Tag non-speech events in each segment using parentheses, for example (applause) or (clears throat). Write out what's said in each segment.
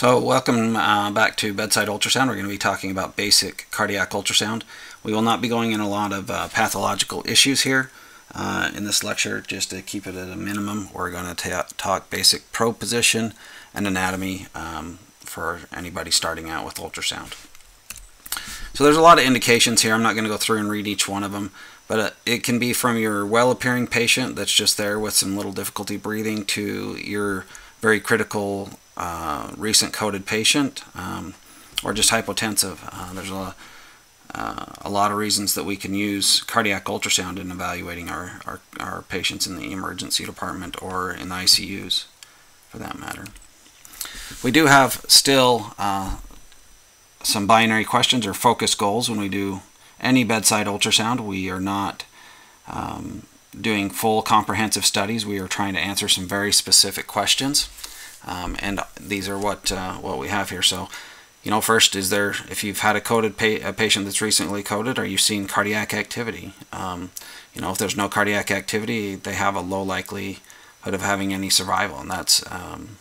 So welcome uh, back to Bedside Ultrasound. We're going to be talking about basic cardiac ultrasound. We will not be going in a lot of uh, pathological issues here uh, in this lecture. Just to keep it at a minimum, we're going to talk basic probe position and anatomy um, for anybody starting out with ultrasound. So there's a lot of indications here. I'm not going to go through and read each one of them, but uh, it can be from your well-appearing patient that's just there with some little difficulty breathing to your very critical uh, recent coded patient um, or just hypotensive. Uh, there's a, uh, a lot of reasons that we can use cardiac ultrasound in evaluating our, our, our patients in the emergency department or in the ICUs for that matter. We do have still uh, some binary questions or focus goals when we do any bedside ultrasound. We are not um, doing full comprehensive studies. We are trying to answer some very specific questions. Um, and these are what uh, what we have here. So, you know, first is there if you've had a coded pa a patient that's recently coded, are you seeing cardiac activity? Um, you know, if there's no cardiac activity, they have a low likelihood of having any survival, and that's um,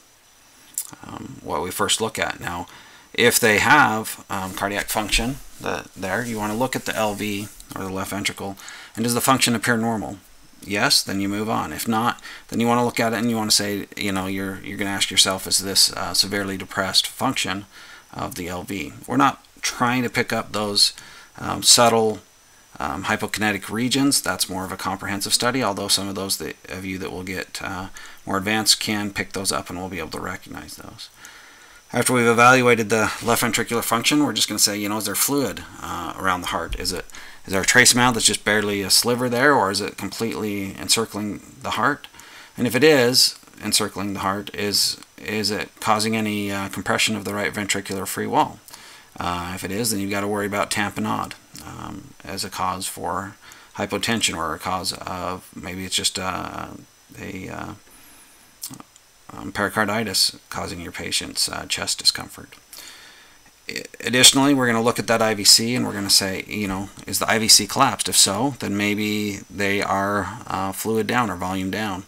um what we first look at. Now, if they have um, cardiac function the, there, you want to look at the LV or the left ventricle, and does the function appear normal? Yes, then you move on. If not, then you want to look at it and you want to say, you know, you're you're going to ask yourself, is this uh, severely depressed function of the LV? We're not trying to pick up those um, subtle um, hypokinetic regions. That's more of a comprehensive study, although some of those that, of you that will get uh, more advanced can pick those up and we'll be able to recognize those. After we've evaluated the left ventricular function, we're just going to say, you know, is there fluid uh, around the heart? Is it is there a trace amount that's just barely a sliver there, or is it completely encircling the heart? And if it is encircling the heart, is is it causing any uh, compression of the right ventricular free wall? Uh, if it is, then you've got to worry about tamponade um, as a cause for hypotension or a cause of maybe it's just uh, a uh, um, pericarditis causing your patient's uh, chest discomfort additionally, we're going to look at that IVC and we're going to say, you know, is the IVC collapsed? If so, then maybe they are uh, fluid down or volume down.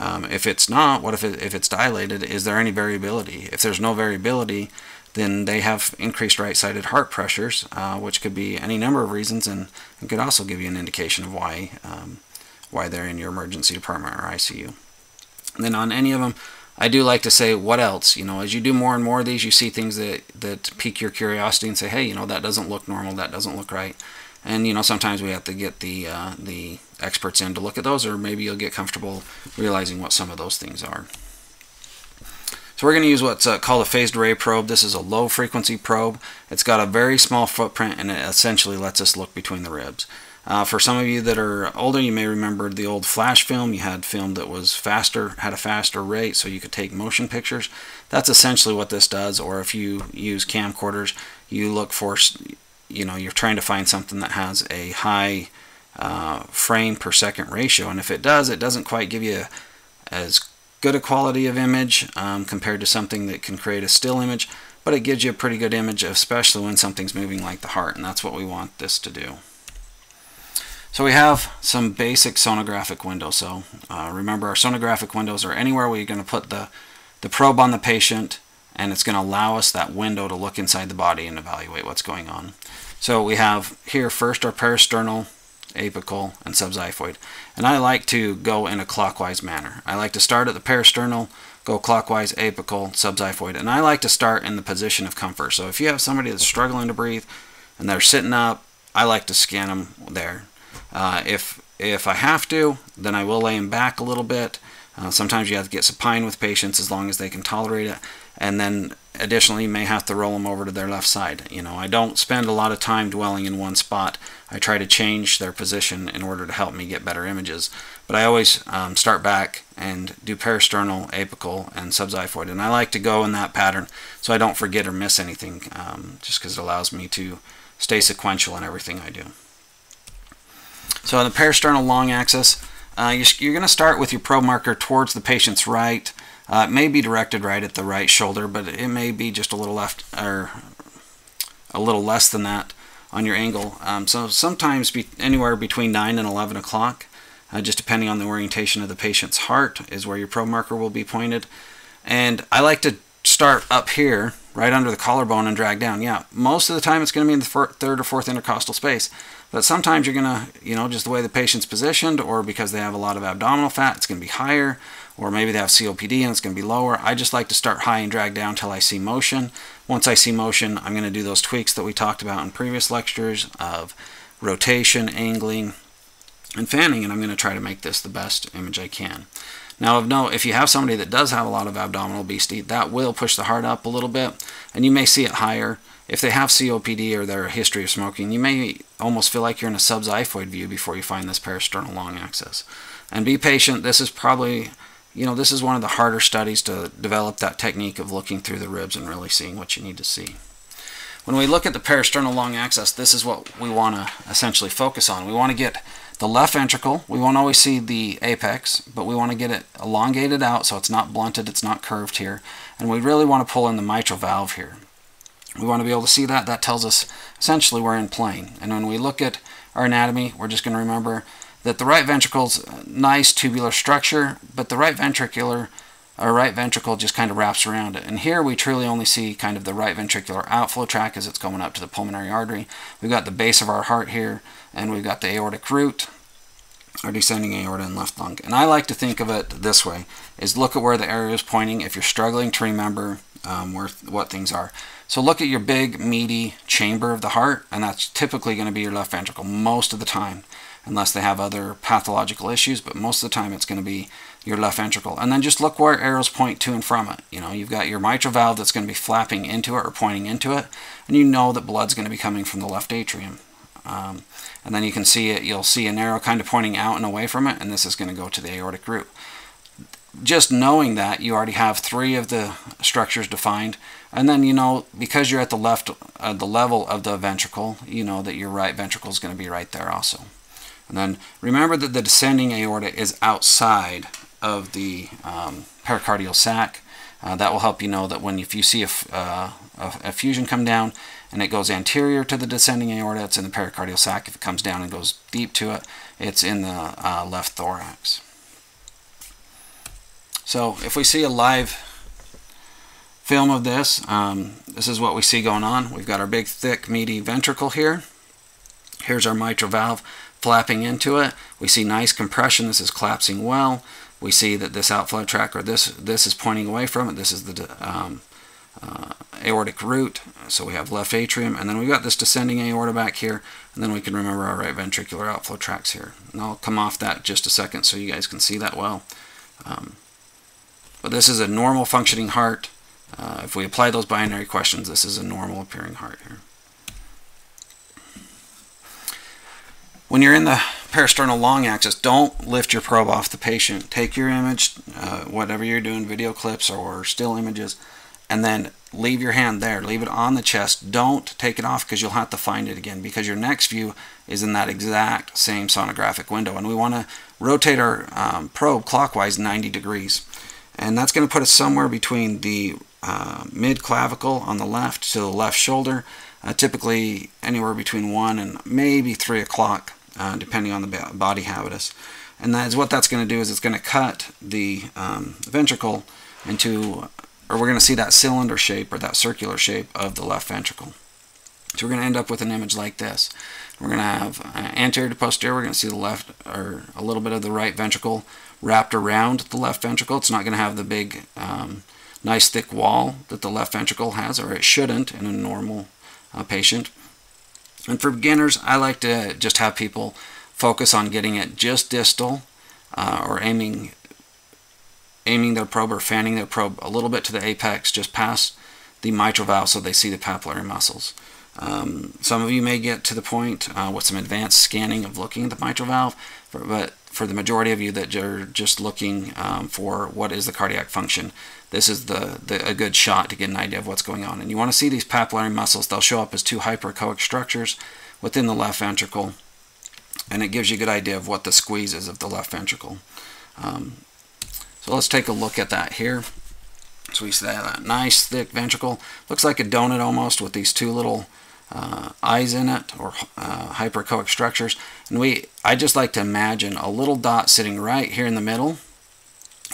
Um, if it's not, what if, it, if it's dilated? Is there any variability? If there's no variability, then they have increased right-sided heart pressures, uh, which could be any number of reasons and, and, could also give you an indication of why, um, why they're in your emergency department or ICU. Then on any of them, I do like to say, what else? You know, as you do more and more of these, you see things that, that pique your curiosity and say, hey, you know, that doesn't look normal, that doesn't look right. And, you know, sometimes we have to get the, uh, the experts in to look at those, or maybe you'll get comfortable realizing what some of those things are. So we're going to use what's uh, called a phased array probe. This is a low frequency probe. It's got a very small footprint and it essentially lets us look between the ribs. Uh, for some of you that are older, you may remember the old flash film. You had film that was faster, had a faster rate, so you could take motion pictures. That's essentially what this does. Or if you use camcorders, you look for, you know, you're trying to find something that has a high uh, frame per second ratio. And if it does, it doesn't quite give you as good a quality of image um, compared to something that can create a still image, but it gives you a pretty good image, especially when something's moving like the heart, and that's what we want this to do. So we have some basic sonographic windows. So uh, remember our sonographic windows are anywhere where you're going to put the, the probe on the patient and it's going to allow us that window to look inside the body and evaluate what's going on. So we have here first our parasternal, apical, and subxiphoid. And I like to go in a clockwise manner. I like to start at the parasternal, go clockwise, apical, subxiphoid. And I like to start in the position of comfort. So if you have somebody that's struggling to breathe and they're sitting up, I like to scan them there. Uh, if if I have to, then I will lay them back a little bit. Uh, sometimes you have to get supine with patients as long as they can tolerate it. And then additionally, you may have to roll them over to their left side. You know, I don't spend a lot of time dwelling in one spot. I try to change their position in order to help me get better images. But I always um, start back and do parasternal, apical, and subxiphoid. And I like to go in that pattern so I don't forget or miss anything, um, just because it allows me to stay sequential in everything I do. So on the parasternal long axis, uh, you're, you're going to start with your probe marker towards the patient's right. Uh, it may be directed right at the right shoulder, but it may be just a little left or a little less than that on your angle. Um, so sometimes be anywhere between 9 and 11 o'clock, uh, just depending on the orientation of the patient's heart, is where your probe marker will be pointed. And I like to start up here, right under the collarbone and drag down. Yeah, most of the time it's going to be in the third or fourth intercostal space. But sometimes you're going to, you know, just the way the patient's positioned or because they have a lot of abdominal fat, it's going to be higher. Or maybe they have COPD and it's going to be lower. I just like to start high and drag down until I see motion. Once I see motion, I'm going to do those tweaks that we talked about in previous lectures of rotation, angling, and fanning, and I'm going to try to make this the best image I can. Now, of note, if you have somebody that does have a lot of abdominal obesity, that will push the heart up a little bit, and you may see it higher. If they have COPD or they're history of smoking, you may almost feel like you're in a subxiphoid view before you find this parasternal long axis. And be patient. This is probably, you know, this is one of the harder studies to develop that technique of looking through the ribs and really seeing what you need to see. When we look at the parasternal long axis, this is what we want to essentially focus on. We want to get the left ventricle, we won't always see the apex, but we want to get it elongated out so it's not blunted, it's not curved here. And we really want to pull in the mitral valve here. We want to be able to see that. That tells us essentially we're in plane. And when we look at our anatomy, we're just going to remember that the right ventricle's nice tubular structure, but the right ventricular our right ventricle just kind of wraps around it. And here we truly only see kind of the right ventricular outflow tract as it's going up to the pulmonary artery. We've got the base of our heart here, and we've got the aortic root, our descending aorta and left lung. And I like to think of it this way, is look at where the arrow is pointing if you're struggling to remember um, where what things are. So look at your big, meaty chamber of the heart, and that's typically going to be your left ventricle most of the time, unless they have other pathological issues, but most of the time it's going to be your left ventricle. And then just look where arrows point to and from it. You know, you've got your mitral valve that's going to be flapping into it or pointing into it, and you know that blood's going to be coming from the left atrium. Um, and then you can see it, you'll see an arrow kind of pointing out and away from it, and this is going to go to the aortic root. Just knowing that, you already have three of the structures defined, and then you know, because you're at the left, uh, the level of the ventricle, you know that your right ventricle is going to be right there also. And then remember that the descending aorta is outside of the um, pericardial sac. Uh, that will help you know that when if you see a, uh, a, effusion come down and it goes anterior to the descending aorta, it's in the pericardial sac. If it comes down and goes deep to it, it's in the uh, left thorax. So if we see a live film of this, um, this is what we see going on. We've got our big, thick, meaty ventricle here. Here's our mitral valve flapping into it. We see nice compression. This is collapsing well we see that this outflow tract or this this is pointing away from it. This is the um, uh, aortic root. So we have left atrium, and then we've got this descending aorta back here, and then we can remember our right ventricular outflow tracts here. And I'll come off that just a second so you guys can see that well. Um, but this is a normal functioning heart. Uh, if we apply those binary questions, this is a normal appearing heart here. When you're in the parasternal long axis, don't lift your probe off the patient. Take your image, uh, whatever you're doing, video clips or still images, and then leave your hand there. Leave it on the chest. Don't take it off because you'll have to find it again because your next view is in that exact same sonographic window. And we want to rotate our um, probe clockwise 90 degrees. And that's going to put us somewhere between the uh, mid clavicle on the left to the left shoulder, uh, typically anywhere between 1 and maybe 3 o'clock uh, depending on the body habitus. And that is what that's going to do is it's going to cut the um, ventricle into, or we're going to see that cylinder shape or that circular shape of the left ventricle. So we're going to end up with an image like this. We're going to have uh, anterior to posterior, we're going to see the left, or a little bit of the right ventricle wrapped around the left ventricle. It's not going to have the big, um, nice thick wall that the left ventricle has, or it shouldn't in a normal uh, patient. And for beginners, I like to just have people focus on getting it just distal uh, or aiming aiming their probe or fanning their probe a little bit to the apex, just past the mitral valve so they see the papillary muscles. Um, some of you may get to the point uh, with some advanced scanning of looking at the mitral valve, but for the majority of you that are just looking um, for what is the cardiac function, this is the, the, a good shot to get an idea of what's going on. And you want to see these papillary muscles. They'll show up as two hyperechoic structures within the left ventricle, and it gives you a good idea of what the squeeze is of the left ventricle. Um, so let's take a look at that here. So we see that nice thick ventricle. Looks like a donut almost with these two little uh, eyes in it or uh, hyperechoic structures. And we, I just like to imagine a little dot sitting right here in the middle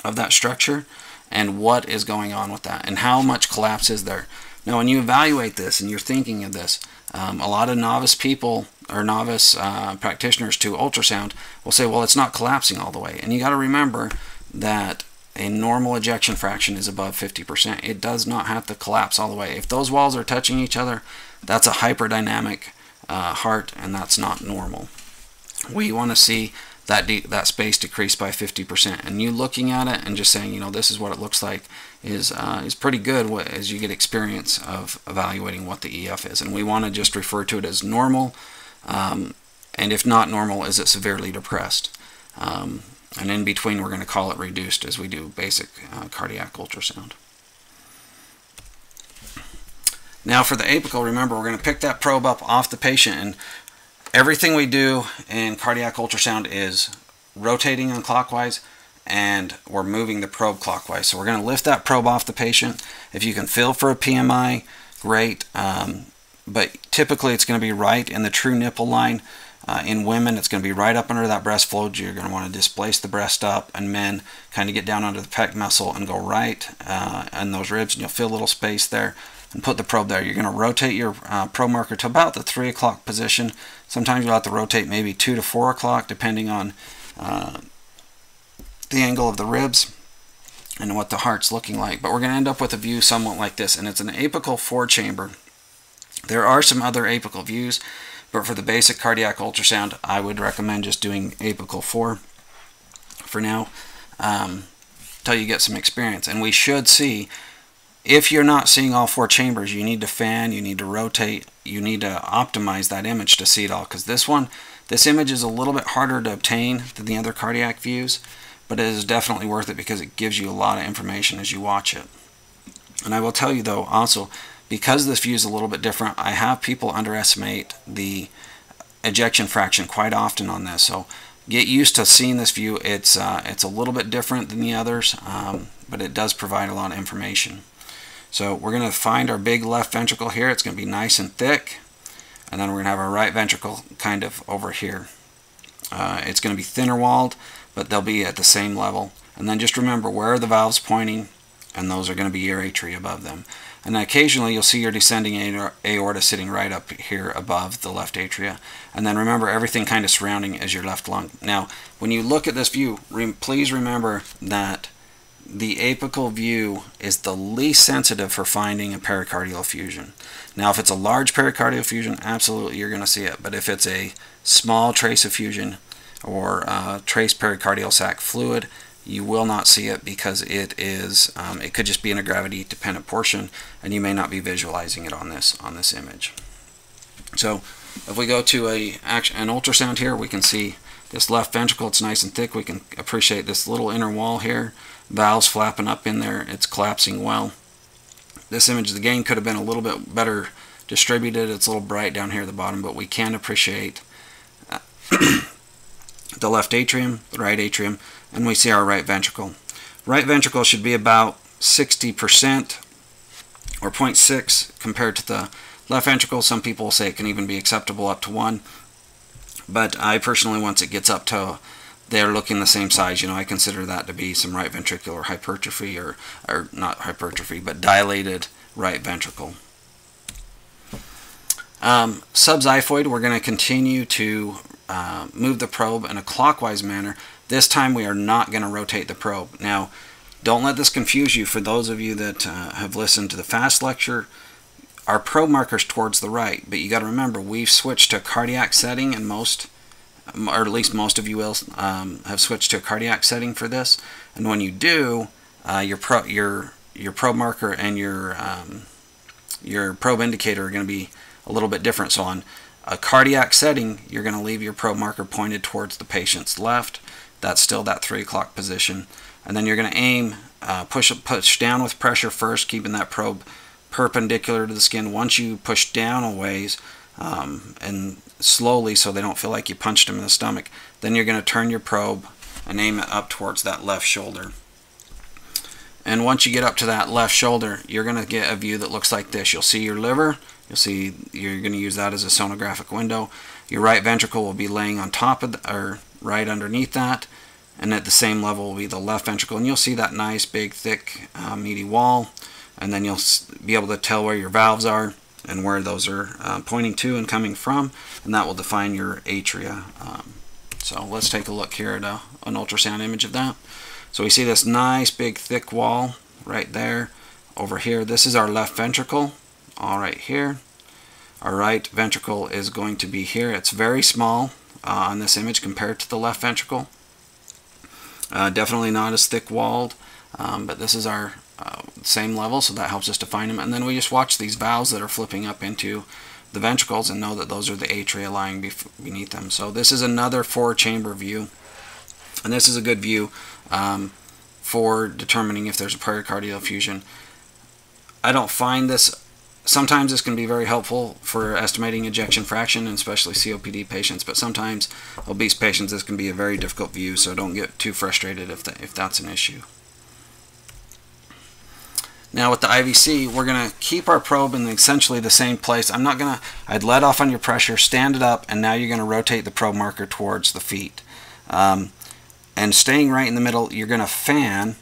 of that structure and what is going on with that and how much collapse is there. Now, when you evaluate this and you're thinking of this, um, a lot of novice people or novice uh, practitioners to ultrasound will say, well, it's not collapsing all the way. And you got to remember that a normal ejection fraction is above 50%. It does not have to collapse all the way. If those walls are touching each other, that's a hyperdynamic uh, heart, and that's not normal. We want to see that that space decrease by 50%. And you looking at it and just saying, you know, this is what it looks like is uh, is pretty good as you get experience of evaluating what the EF is. And we want to just refer to it as normal, um, and if not normal, is it severely depressed? Um, and in between, we're going to call it reduced as we do basic uh, cardiac ultrasound. Now for the apical, remember we're going to pick that probe up off the patient and everything we do in cardiac ultrasound is rotating on clockwise and we're moving the probe clockwise. So we're going to lift that probe off the patient. If you can feel for a PMI, great. Um, but typically it's going to be right in the true nipple line. Uh, in women, it's going to be right up under that breast fold. You're going to want to displace the breast up, and men kind of get down under the pec muscle and go right uh, in those ribs, and you'll feel a little space there. And put the probe there. You're going to rotate your uh, probe marker to about the 3 o'clock position. Sometimes you'll have to rotate maybe 2 to 4 o'clock, depending on uh, the angle of the ribs and what the heart's looking like. But we're going to end up with a view somewhat like this, and it's an apical four chamber. There are some other apical views, but for the basic cardiac ultrasound, I would recommend just doing apical four for now um, until you get some experience. And we should see, if you're not seeing all four chambers, you need to fan, you need to rotate, you need to optimize that image to see it all. Because this one, this image is a little bit harder to obtain than the other cardiac views but it is definitely worth it because it gives you a lot of information as you watch it. And I will tell you though also, because this view is a little bit different, I have people underestimate the ejection fraction quite often on this. So get used to seeing this view. It's uh, it's a little bit different than the others, um, but it does provide a lot of information. So we're going to find our big left ventricle here. It's going to be nice and thick. And then we're going to have our right ventricle kind of over here. Uh, it's going to be thinner walled but they'll be at the same level. And then just remember where are the valves pointing, and those are going to be your atria above them. And occasionally you'll see your descending aorta sitting right up here above the left atria. And then remember everything kind of surrounding is your left lung. Now, when you look at this view, re please remember that the apical view is the least sensitive for finding a pericardial effusion. Now, if it's a large pericardial effusion, absolutely you're going to see it. But if it's a small trace effusion, or uh, trace pericardial sac fluid, you will not see it because it is um, it could just be in a gravity dependent portion and you may not be visualizing it on this on this image. So if we go to a an ultrasound here we can see this left ventricle it's nice and thick. We can appreciate this little inner wall here. Valves flapping up in there it's collapsing well. This image the gain could have been a little bit better distributed. It's a little bright down here at the bottom but we can appreciate uh, (coughs) the left atrium, the right atrium, and we see our right ventricle. Right ventricle should be about 60% or 0.6 compared to the left ventricle. Some people say it can even be acceptable up to 1. But I personally, once it gets up to they're looking the same size, you know, I consider that to be some right ventricular hypertrophy or, or not hypertrophy, but dilated right ventricle. Um, subxiphoid, we're going to continue to uh, move the probe in a clockwise manner. This time we are not going to rotate the probe. Now, don't let this confuse you. For those of you that uh, have listened to the FAST lecture, our probe marker's towards the right, but you got to remember we've switched to a cardiac setting, and most, or at least most of you will, um, have switched to a cardiac setting for this. And when you do, uh, your pro your your probe marker and your um, your probe indicator are going to be a little bit different. So on a cardiac setting, you're going to leave your probe marker pointed towards the patient's left. That's still that 3 o'clock position. And then you're going to aim, uh, push, push down with pressure first, keeping that probe perpendicular to the skin. Once you push down a ways, um, and slowly so they don't feel like you punched them in the stomach, then you're going to turn your probe and aim it up towards that left shoulder. And once you get up to that left shoulder, you're going to get a view that looks like this. You'll see your liver, You'll see you're going to use that as a sonographic window. Your right ventricle will be laying on top of the, or right underneath that. and at the same level will be the left ventricle. And you'll see that nice big thick uh, meaty wall. And then you'll be able to tell where your valves are and where those are uh, pointing to and coming from. And that will define your atria um, so let's take a look here at a, an ultrasound image of that. So we see this nice big thick wall right there over here. This is our left ventricle. All right here. Our right ventricle is going to be here. It's very small uh, on this image compared to the left ventricle uh, definitely not as thick walled, um, but this is our uh, same level, so that helps us define them. And then we just watch these valves that are flipping up into the ventricles and know that those are the atria lying beneath them. So this is another four chamber view, and this is a good view um, for determining if there's a pericardial effusion. I don't find this sometimes this can be very helpful for estimating ejection fraction, and especially COPD patients, but sometimes obese patients this can be a very difficult view, so don't get too frustrated if, if that's an issue. Now with the IVC, we're going to keep our probe in essentially the same place. I'm not going to, I'd let off on your pressure, stand it up, and now you're going to rotate the probe marker towards the feet. Um, and staying right in the middle, you're going to fan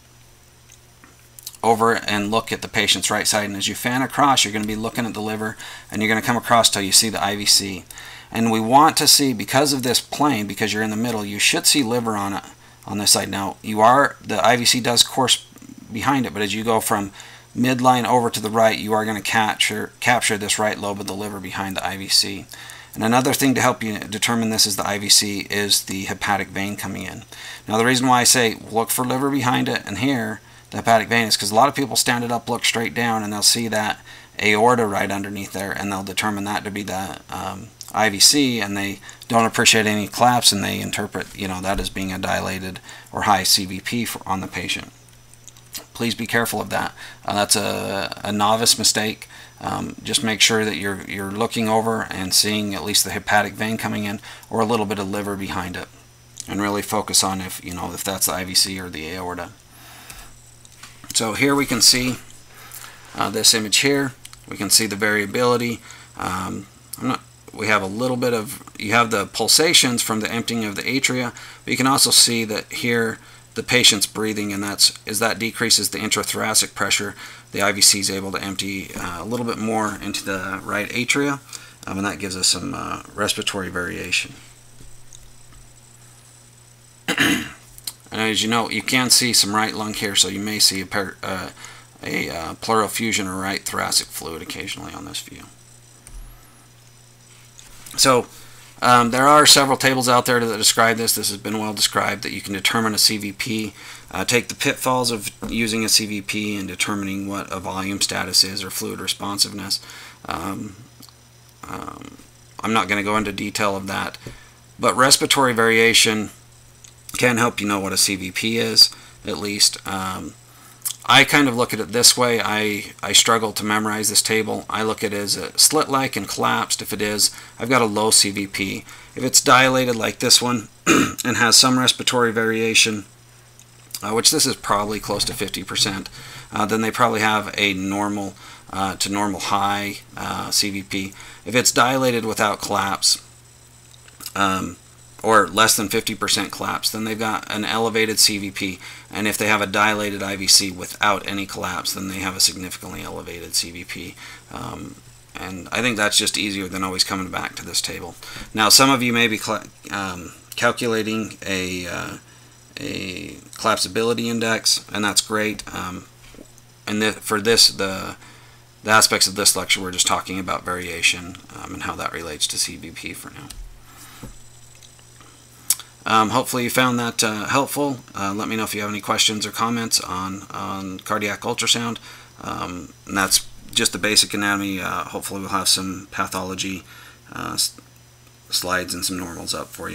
over and look at the patient's right side. And as you fan across, you're going to be looking at the liver and you're going to come across till you see the IVC. And we want to see, because of this plane, because you're in the middle, you should see liver on it on this side. Now, you are, the IVC does course behind it, but as you go from midline over to the right, you are going to capture, capture this right lobe of the liver behind the IVC. And another thing to help you determine this is the IVC is the hepatic vein coming in. Now the reason why I say look for liver behind it and here the hepatic vein is because a lot of people stand it up, look straight down, and they'll see that aorta right underneath there, and they'll determine that to be the um, IVC, and they don't appreciate any collapse, and they interpret you know that as being a dilated or high CVP for, on the patient. Please be careful of that. Uh, that's a, a, novice mistake. Um, just make sure that you're you're looking over and seeing at least the hepatic vein coming in, or a little bit of liver behind it, and really focus on if you know if that's the IVC or the aorta. So here we can see uh, this image here. We can see the variability. Um, not, we have a little bit of, you have the pulsations from the emptying of the atria, but you can also see that here the patient's breathing and that's as that decreases the intrathoracic pressure, the IVC is able to empty uh, a little bit more into the right atria, um, and that gives us some uh, respiratory variation. And as you know, you can see some right lung here, so you may see a, per, uh, a uh, pleural effusion or right thoracic fluid occasionally on this view. So um, there are several tables out there that describe this. This has been well described that you can determine a CVP, uh, take the pitfalls of using a CVP and determining what a volume status is or fluid responsiveness. Um, um, I'm not going to go into detail of that, but respiratory variation can help you know what a CVP is, at least. Um, I kind of look at it this way. I, I struggle to memorize this table. I look at it as a slit-like and collapsed. If it is, I've got a low CVP. If it's dilated like this one (clears throat) and has some respiratory variation, uh, which this is probably close to 50%, uh, then they probably have a normal uh, to normal high uh, CVP. If it's dilated without collapse, um, or less than 50% collapse, then they've got an elevated CVP. And if they have a dilated IVC without any collapse, then they have a significantly elevated CVP. Um, and I think that's just easier than always coming back to this table. Now, some of you may be um, calculating a, uh, a collapsibility index, and that's great. Um, and th for this, the, the aspects of this lecture, we're just talking about variation um, and how that relates to CVP for now. Um, hopefully you found that uh, helpful. Uh, let me know if you have any questions or comments on, on cardiac ultrasound. Um, and that's just the basic anatomy. Uh, hopefully we'll have some pathology uh, slides and some normals up for you.